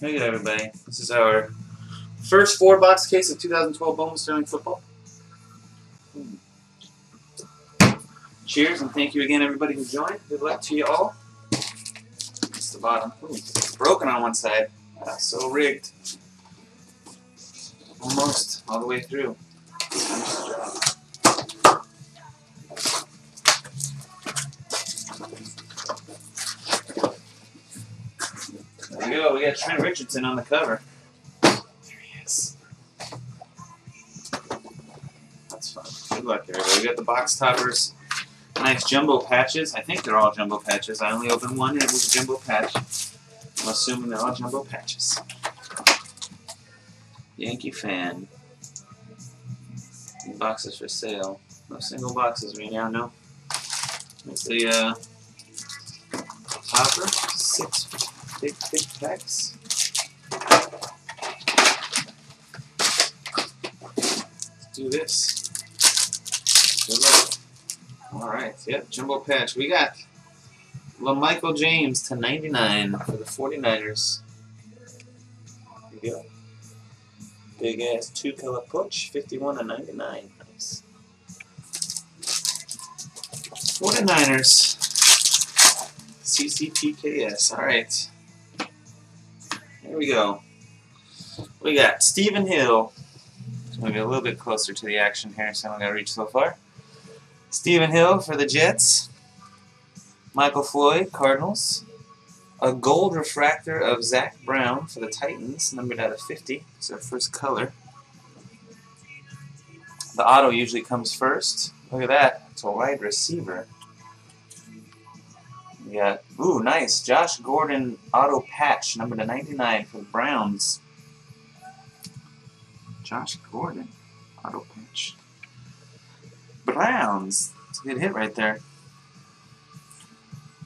At everybody. This is our first four box case of 2012 Bowman Sterling football. Cheers and thank you again, everybody who joined. Good luck to you all. It's the bottom. Ooh, it's broken on one side. Uh, so rigged. Almost all the way through. We got Trent Richardson on the cover. There he is. That's fun. Good luck, everybody. We got the box toppers. Nice jumbo patches. I think they're all jumbo patches. I only opened one and it was a jumbo patch. I'm assuming they're all jumbo patches. Yankee fan. Boxes for sale. No single boxes right now, no. There's the uh, topper. Six big, big packs. Let's do this. Good luck. Alright, yep, jumbo patch. We got LaMichael James to 99 for the 49ers. There you go. Big ass two color punch, 51 to 99. Nice. 49ers. CCPKS. Alright. Here we go. We got Stephen Hill. Maybe a little bit closer to the action here, so I'm going to reach so far. Stephen Hill for the Jets. Michael Floyd, Cardinals. A gold refractor of Zach Brown for the Titans, numbered out of 50. It's our first color. The auto usually comes first. Look at that. It's a wide receiver. We got, ooh, nice. Josh Gordon auto patch, number to 99 for the Browns. Josh Gordon auto patch. Browns. It's a good hit right there.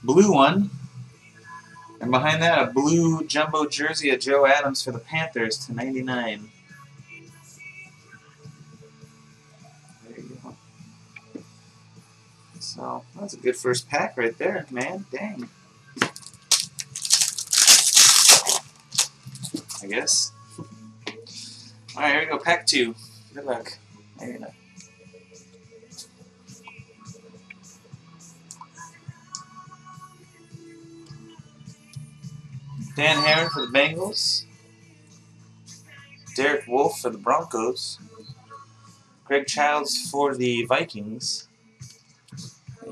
Blue one. And behind that, a blue jumbo jersey of Joe Adams for the Panthers to 99. There you go. So, that's a good first pack right there, man. Dang. I guess. Alright, here we go. Pack two. Good luck. You go. Dan Herron for the Bengals. Derek Wolfe for the Broncos. Greg Childs for the Vikings.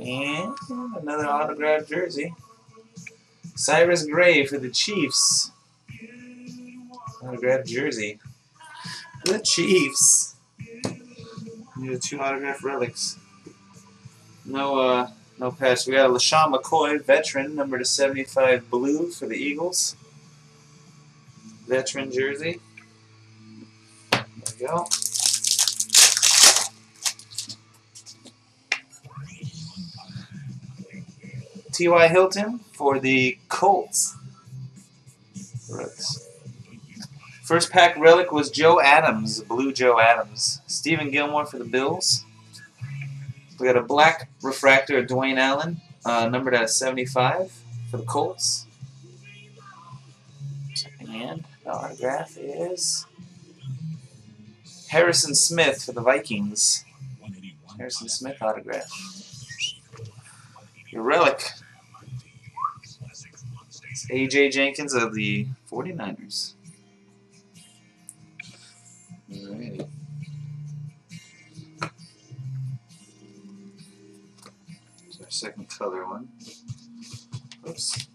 And another autographed jersey. Cyrus Gray for the Chiefs. Autographed jersey. The Chiefs. Two autographed relics. No, uh, no patch. We got a LeSean McCoy, veteran, number to 75 blue for the Eagles. Veteran jersey. There we go. T.Y. Hilton for the Colts. First pack relic was Joe Adams, blue Joe Adams. Stephen Gilmore for the Bills. We got a black refractor of Dwayne Allen, uh, numbered at 75 for the Colts. Hand. The autograph is Harrison Smith for the Vikings. Harrison Smith autograph. Your relic. It's AJ Jenkins of the 49ers. Alrighty. Our second color one. Oops.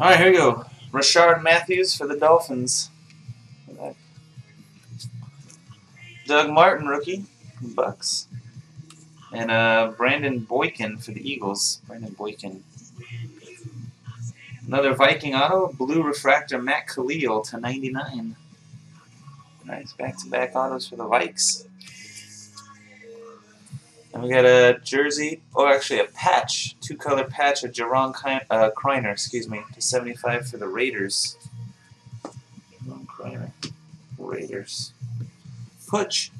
Alright, here we go. Rishard Matthews for the Dolphins. Doug Martin, rookie, Bucs. And uh, Brandon Boykin for the Eagles. Brandon Boykin. Another Viking auto, blue refractor Matt Kalil to 99. Nice back-to-back autos for the Vikes. And we got a jersey, or oh, actually a patch, two-color patch of Jerron uh, Criner, excuse me, to 75 for the Raiders. Juron Criner, Raiders. Putch.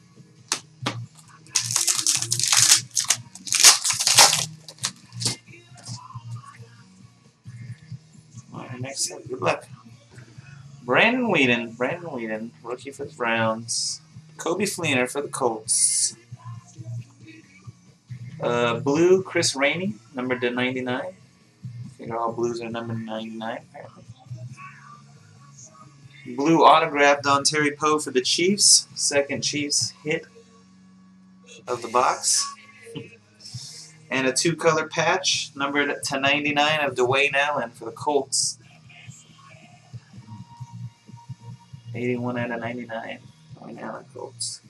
Next up, good luck. Brandon Weeden, Brandon Weeden, rookie for the Browns. Coby Fleener for the Colts. Uh, blue, Chris Rainey, number to 99. I figure all blues are number 99, apparently. Blue autographed Dontari Poe for the Chiefs. Second Chiefs hit of the box. and a two-color patch, numbered to 99 of Dwayne Allen for the Colts. 81 out of 99. Dwayne Allen Colts.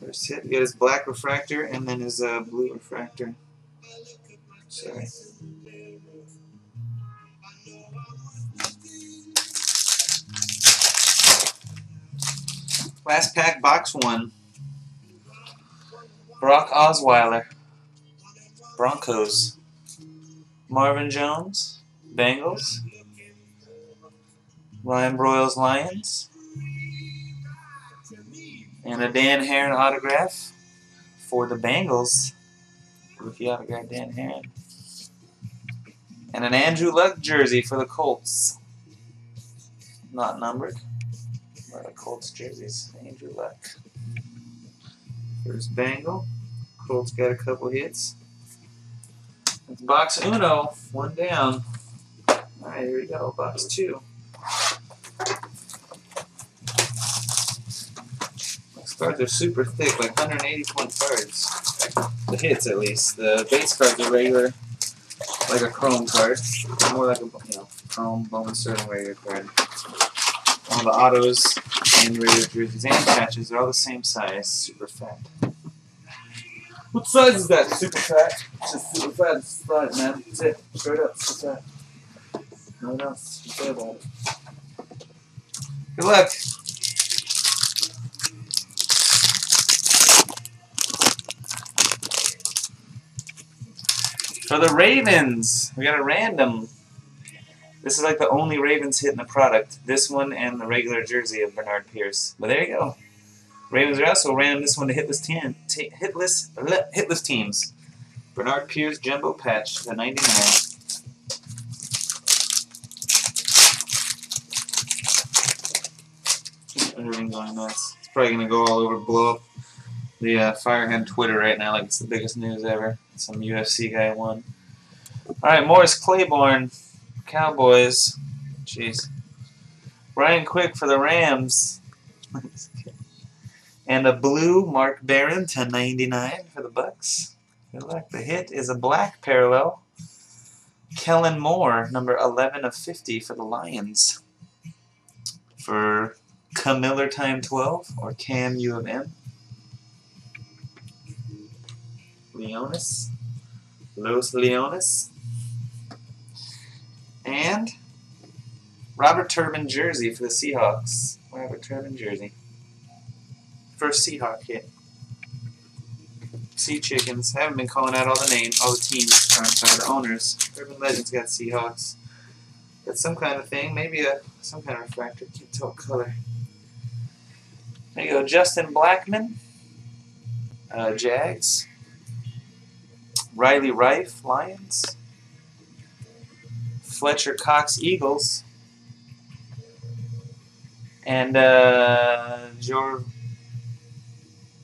First hit, we got his black refractor and then his uh, blue refractor. Sorry. Last pack, box one. Brock Osweiler, Broncos. Marvin Jones, Bengals. Ryan Broyles, Lions. And a Dan Herron autograph for the Bengals. Rookie autograph, Dan Herron. And an Andrew Luck jersey for the Colts. Not numbered. Colts jerseys. Andrew Luck. First Bangle. Colts got a couple hits. It's box uno. One down. Alright, here we go. Box two. These cards are super thick, like 180 point cards. The hits, at least. The base cards are regular, like a chrome card. More like a you know, chrome bone certain regular card. All the autos and regular jerseys and patches, they're all the same size, super fat. What size is that? Super fat. Just super fat. It's fat, man. That's it. Straight up, super fat. Nothing else to say about it. Good luck. For the Ravens, we got a random. This is like the only Ravens hit in the product. This one and the regular jersey of Bernard Pierce. But there you go. Ravens are also random this one to hitless team, t- hitless hitless teams. Bernard Pierce jumbo patch the 99. Everything going nuts. It's probably gonna go all over, blow up the uh, Firehand Twitter right now like it's the biggest news ever. Some UFC guy won. All right, Morris Claiborne, Cowboys. Jeez. Brian Quick for the Rams. and a blue Mark Barron, 1099 for the Bucs. Good luck. The hit is a black parallel. Kellen Moore, number 11 of 50 for the Lions. For Camiller time 12 or Cam U of M. Leonis. Los Leones. And Robert Turbin jersey for the Seahawks. Robert Turbin jersey. First Seahawk hit. Sea Chickens. I haven't been calling out all the names, all the teams, sorry, the owners. Urban Legends got Seahawks. Got some kind of thing, maybe a some kind of refractor. Can't tell color. There you go, Justin Blackmon, uh, Jags. Riley Reiff, Lions. Fletcher Cox, Eagles. And uh, Jor,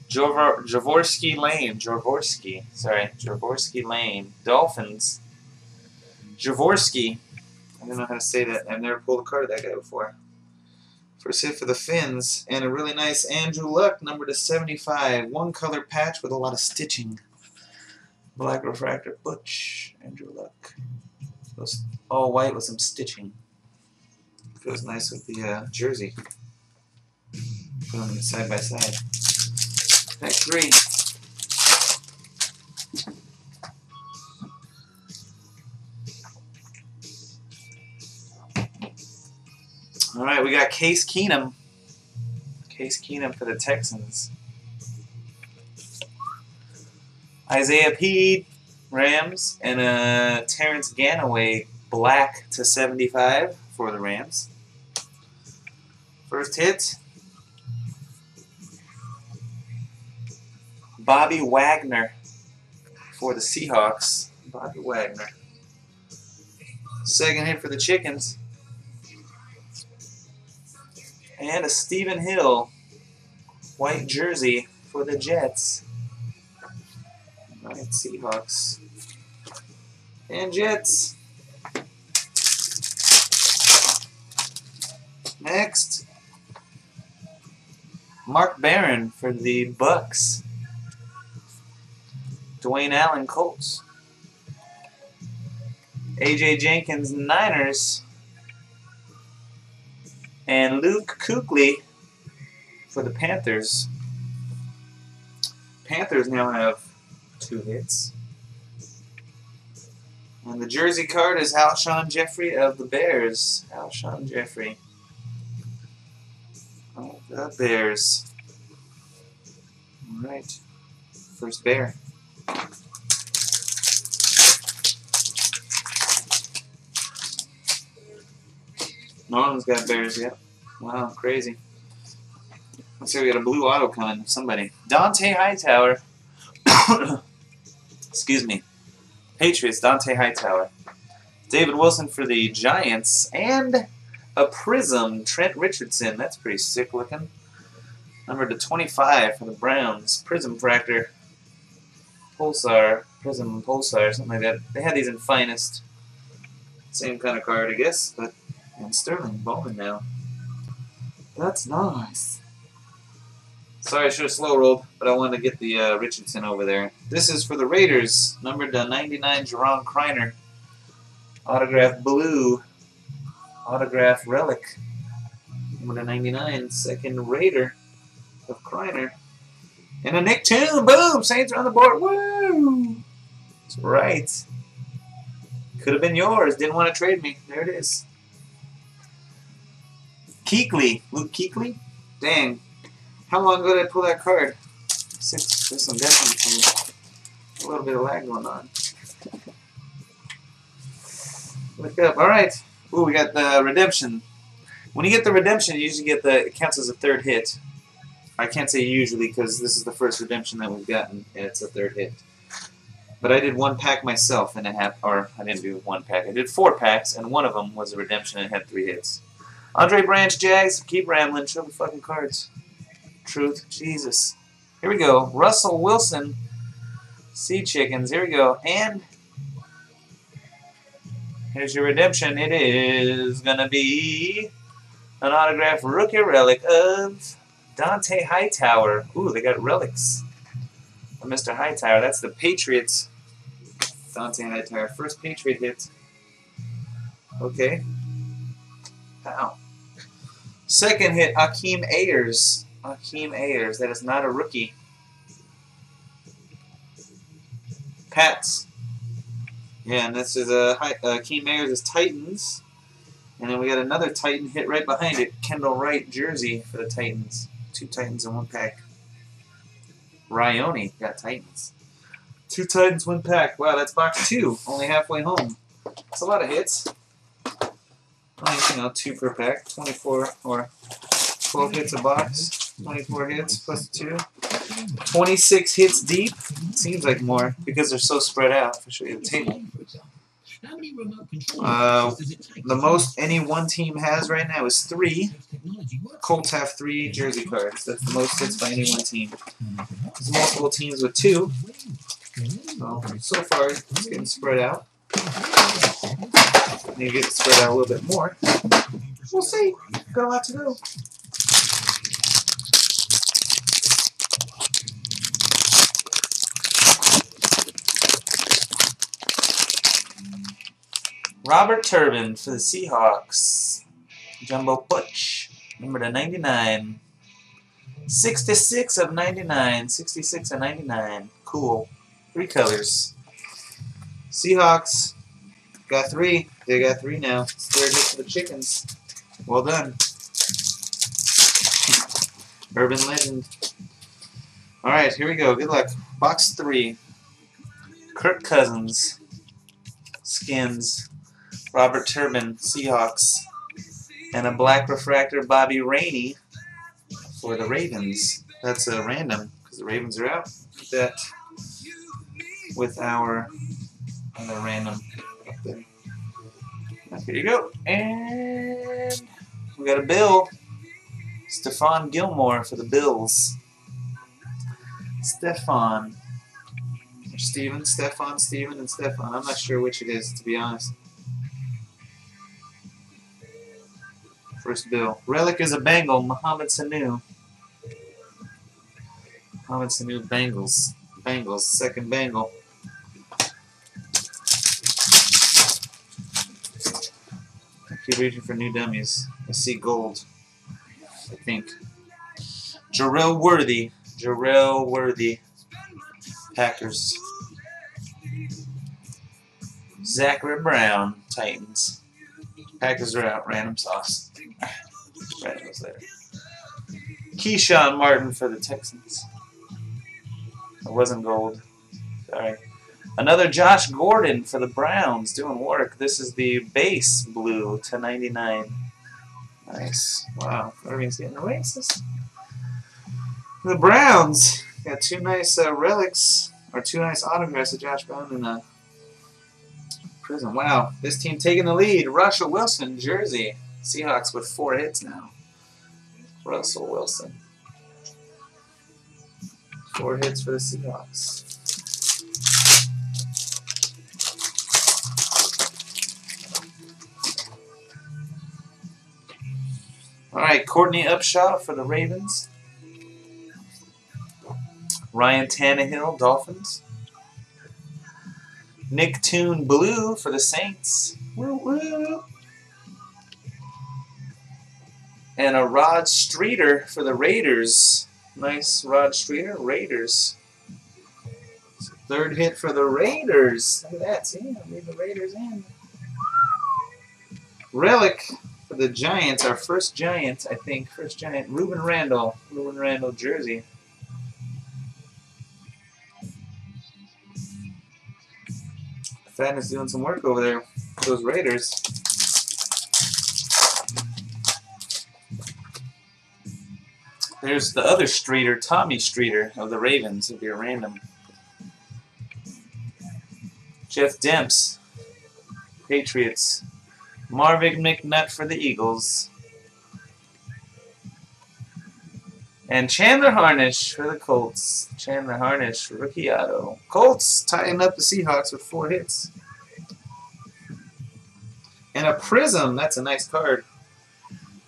Javorsky Lane, Javorsky, sorry, Javorsky Lane, Dolphins. Javorsky, I don't know how to say that. I've never pulled a card of that guy before. First hit for the Finns, and a really nice Andrew Luck, number to 75. One color patch with a lot of stitching. Black refractor, Butch, Andrew Luck. Goes all white with some stitching. Goes nice with the uh, jersey. Put them side by side. Pack three. All right, we got Case Keenum. Case Keenum for the Texans. Isaiah Pead, Rams, and a Terrence Ganaway black to 75 for the Rams. First hit. Bobby Wagner for the Seahawks. Bobby Wagner. Second hit for the Chickens. And a Stephen Hill white jersey for the Jets. Alright, Seahawks. And Jets. Next, Mark Barron for the Bucs. Dwayne Allen Colts. AJ Jenkins Niners. And Luke Kuechly for the Panthers. Panthers now have two hits. And the jersey card is Alshon Jeffery of the Bears. Alshon Jeffery. Oh, the Bears. Alright. First bear. No one's got bears yet. Wow, crazy. Let's see, we got a blue auto coming. Somebody. Dont'a Hightower. Excuse me. Patriots, Dont'a Hightower. David Wilson for the Giants. And a Prism, Trent Richardson. That's pretty sick looking. Number to 25 for the Browns. Prism Fractor. Pulsar. Prism Pulsar, something like that. They had these in Finest. Same kind of card, I guess, but and Sterling Bowman now. That's nice. Sorry, I should have slow rolled, but I wanted to get the uh, Richardson over there. This is for the Raiders, numbered to 99, Jerome Criner. Autograph blue. Autograph relic. Number to 99, second Raider of Criner. And a Nick Toon. Boom! Saints are on the board. Woo! That's right. Could have been yours. Didn't want to trade me. There it is. Kuechly. Luke Kuechly? Dang. How long ago did I pull that card? Six. There's some definitely a little bit of lag going on. Look up. Alright. Ooh, we got the redemption. When you get the redemption, you usually get the, it counts as a third hit. I can't say usually because this is the first redemption that we've gotten, and it's a third hit. But I did one pack myself, and it had, or I didn't do one pack. I did four packs, and one of them was a redemption and had three hits. Andre Branch, Jags, keep rambling, show the fucking cards. Truth, Jesus. Here we go. Russell Wilson, Sea Chickens. Here we go. And here's your redemption. It is going to be an autograph rookie relic of Dont'a Hightower. Ooh, they got relics. Of Mr. Hightower. That's the Patriots. Dont'a Hightower. First Patriot hit. Okay. Wow. Second hit, Akeem Ayers. Akeem Ayers. That is not a rookie. Pats. Yeah, and this is a uh, Akeem Ayers is Titans. And then we got another Titan hit right behind it. Kendall Wright jersey for the Titans. Two Titans in one pack. Ryoni got Titans. Two Titans, one pack. Wow, that's box two. Only halfway home. That's a lot of hits. Only, you know, two per pack. 24 or 12 hits a box. 24 hits plus two. 26 hits deep. Seems like more because they're so spread out. I'll show you the table. Uh, the most any one team has right now is three. Colts have three jersey cards. That's the most hits by any one team. There's multiple teams with two. So, so far, it's getting spread out. Maybe get spread out a little bit more. We'll see. Got a lot to go. Robert Turbin for the Seahawks. Jumbo Butch, number to 99. 66 of 99. 66 of 99. Cool. Three colors. Seahawks got three. They got three now. Third hit for the chickens. Well done. Urban legend. Alright, here we go. Good luck. Box three. Kirk Cousins. Skins. Robert Turbin, Seahawks, and a black refractor Bobby Rainey for the Ravens. That's a random because the Ravens are out. That with our other random up there. Here you go. And we got a bill. Stephon Gilmore for the Bills. Stefan. Steven, Stefan, Steven, and Stefan. I'm not sure which it is, to be honest. First bill. Relic is a Bengal, Mohamed Sanu. Mohamed Sanu, Bengals. Bengals, second Bengal. Keep reaching for new dummies. I see gold. I think. Jerel Worthy. Jerel Worthy. Packers. Zachary Brown. Titans. Packers are out. Random sauce. Random's there. Keshawn Martin for the Texans. It wasn't gold. Sorry. Another Josh Gordon for the Browns doing work. This is the base blue to 99. Nice. Wow. Irving's getting racist. The Browns got two nice uh, relics, or two nice autographs of Josh Brown in a prism. Wow. This team taking the lead. Russell Wilson, jersey. Seahawks with four hits now. Russell Wilson. Four hits for the Seahawks. All right, Courtney Upshaw for the Ravens. Ryan Tannehill, Dolphins. Nick Toon Blue for the Saints. Woo woo. And a Rod Streater for the Raiders. Nice Rod Streater, Raiders. Third hit for the Raiders. Look at that. See, I made the Raiders in. Relic for the Giants, our first Giant, I think. First Giant, Rueben Randle. Rueben Randle jersey. Fatness doing some work over there. Those Raiders. There's the other Streeter, Tommy Streeter of the Ravens. Be a random. Jeff Demps, Patriots. Marvin McNutt for the Eagles. And Chandler Harnish for the Colts. Chandler Harnish, rookie auto. Colts tying up the Seahawks with four hits. And a Prism. That's a nice card.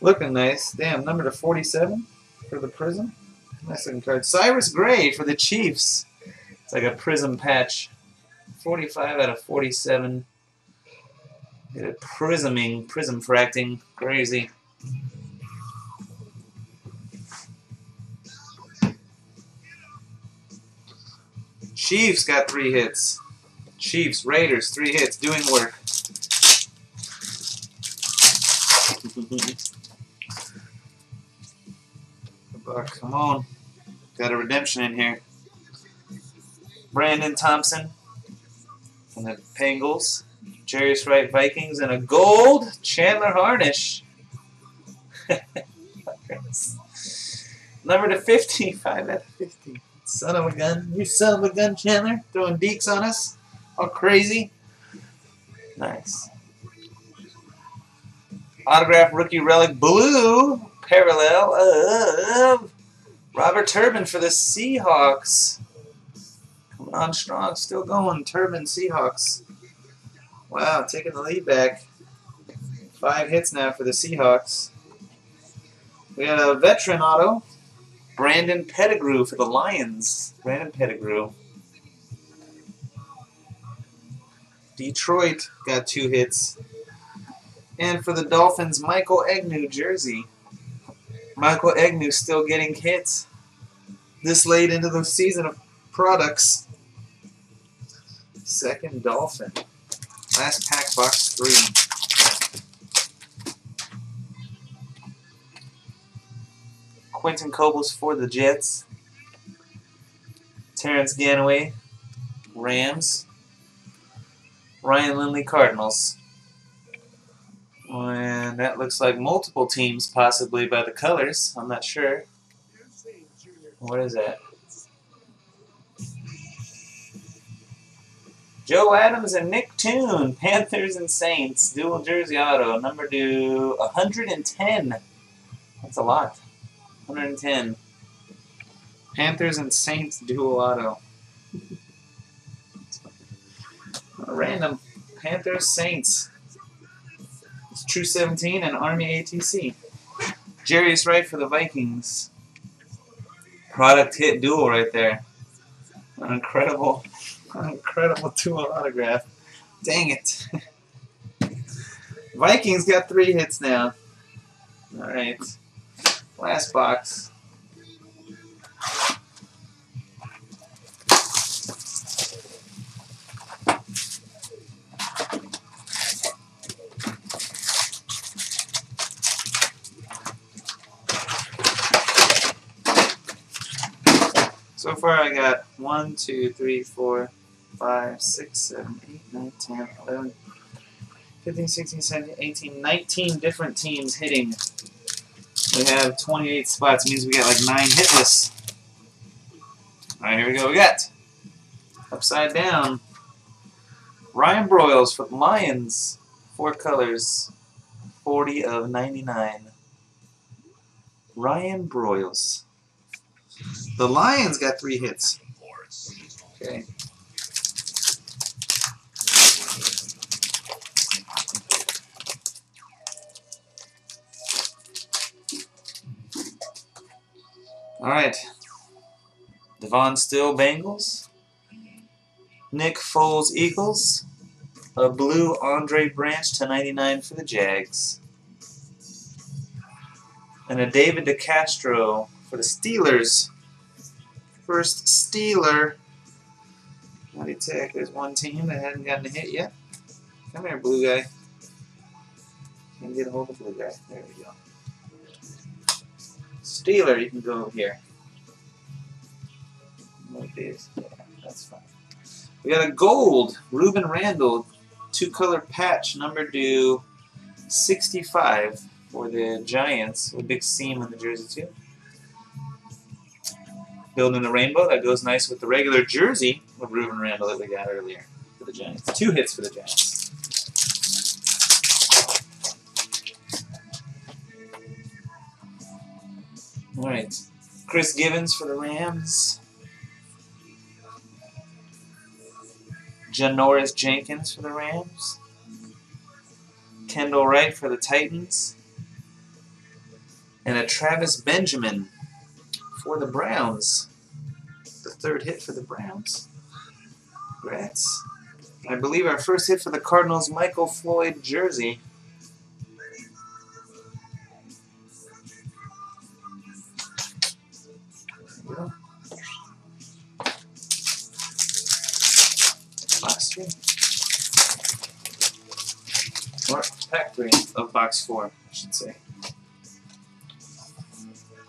Looking nice. Damn, number to 47 for the Prism. Nice looking card. Cyrus Gray for the Chiefs. It's like a Prism patch. 45 out of 47. Get it prisming, prism fracting. Crazy. Chiefs got three hits. Chiefs, Raiders, three hits, doing work. Come on. Got a redemption in here. Brandon Thompson from the Bengals. Jarius Wright Vikings and a gold Chandler Harnish. Number to 50, 5 out of 50. Son of a gun. You son of a gun, Chandler. Throwing deeks on us. All crazy. Nice. Autograph rookie relic blue. Parallel of Robert Turbin for the Seahawks. Coming on strong. Still going. Turbin Seahawks. Wow, taking the lead back. Five hits now for the Seahawks. We got a veteran auto. Brandon Pettigrew for the Lions. Brandon Pettigrew. Detroit got two hits. And for the Dolphins, Michael Egnew jersey. Michael Egnew still getting hits this late into the season of products. Second Dolphin. Last pack, box three. Quinton Coples for the Jets. Terrence Ganaway, Rams. Ryan Lindley, Cardinals. And that looks like multiple teams, possibly by the colors. I'm not sure. What is that? Joe Adams and Nick Toon, Panthers and Saints, dual jersey auto, number to 110. That's a lot. 110. Panthers and Saints dual auto. Random. Panthers, Saints. It's True 17 and Army ATC. Jarius Wright for the Vikings. Product hit duel right there. An incredible, an incredible dual autograph. Dang it. Vikings got three hits now. Alright. Last box. Far I got 1, 2, 3, 4, 5, 6, 7, 8, 9, 10, 11, 15, 16, 17, 18, 19 different teams hitting. We have 28 spots. Means we got like 9 hitless. Alright, here we go. We got upside down. Ryan Broyles for the Lions. Four colors. 40 of 99. Ryan Broyles. The Lions got three hits. Okay. All right. Devon Still Bengals. Nick Foles Eagles. A blue Andre Branch to 99 for the Jags. And a David DeCastro for the Steelers. First Steeler. How take? There's one team that hasn't gotten a hit yet. Come here, blue guy. Can get a hold of the blue guy. There we go. Steeler, you can go over here. Like this. Yeah, that's fine. We got a gold Rueben Randle, two color patch number due 65 for the Giants with big seam on the jersey too. Building the rainbow that goes nice with the regular jersey of Rueben Randle that we got earlier for the Giants. Two hits for the Giants. All right, Chris Givens for the Rams. Janoris Jenkins for the Rams. Kendall Wright for the Titans. And a Travis Benjamin for the Browns. The third hit for the Browns. Congrats. I believe our first hit for the Cardinals, Michael Floyd jersey. Box three. Or pack three of box four, I should say.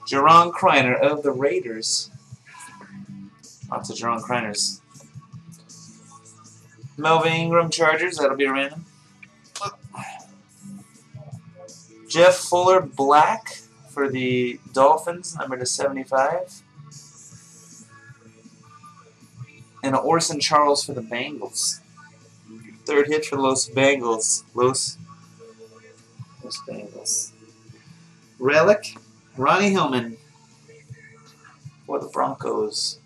Juron Criner of the Raiders. Lots of Juron Criners. Melvin Ingram Chargers, that'll be random. Jeff Fuller Black for the Dolphins, number to 75. And Orson Charles for the Bengals. Third hit for the Los Bengals. Los, Los Bengals. Relic, Ronnie Hillman for the Broncos.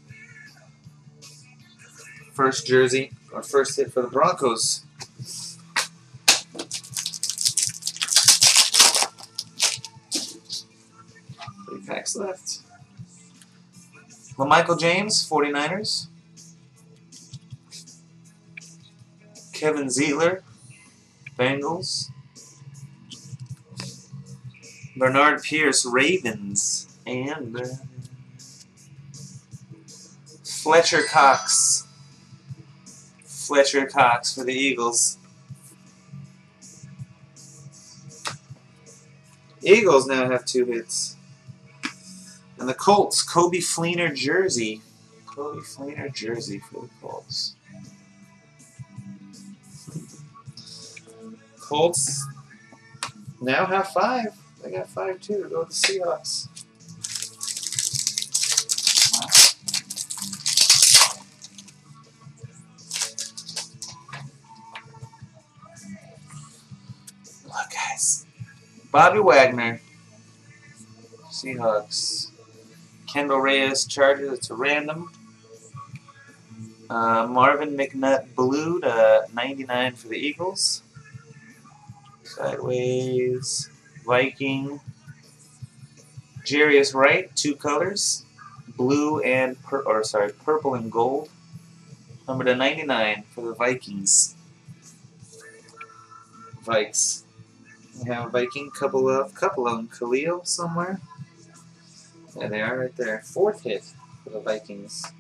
First jersey, or first hit for the Broncos. Three packs left. Michael James, 49ers. Kevin Zeitler, Bengals. Bernard Pierce, Ravens. And Fletcher Cox. Fletcher Cox for the Eagles. Eagles now have two hits. And the Colts, Coby Fleener jersey. Coby Fleener jersey for the Colts. Colts now have five. I got five two to go to the Seahawks. Look, guys. Bobby Wagner, Seahawks. Kendall Reyes, Chargers. It's a random. Uh, Marvin McNutt, blue to uh, 99 for the Eagles. Sideways. Viking. Jarius Wright, two colors, blue and pur or sorry, purple and gold. Number to 99 for the Vikings. Vikes. We have a Viking, couple of couple of them, Kalil somewhere. There they are right there. Fourth hit for the Vikings.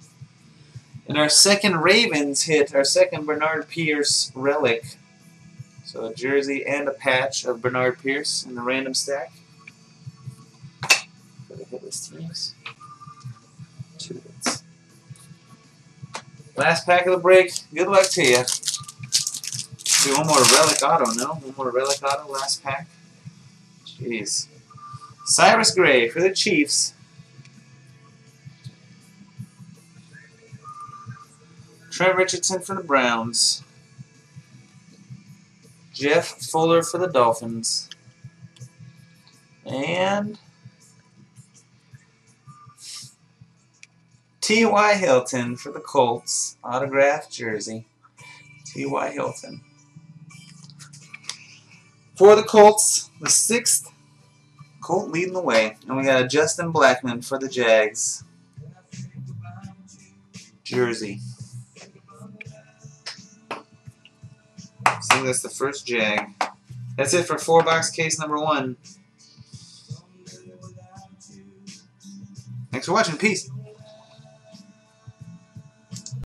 And our second Ravens hit, our second Bernard Pierce relic. So a jersey and a patch of Bernard Pierce in the random stack. For the hitless teams. Two hits. Last pack of the break. Good luck to you. Do one more relic auto, no? One more relic auto, last pack. Jeez. Cyrus Gray for the Chiefs. Trent Richardson for the Browns. Jeff Fuller for the Dolphins. And T.Y. Hilton for the Colts. Autographed jersey. T.Y. Hilton. For the Colts, the sixth Colt leading the way. And we got a Justin Blackmon for the Jags. Jersey. So that's the first Jag. That's it for four box case number one. Thanks for watching. Peace.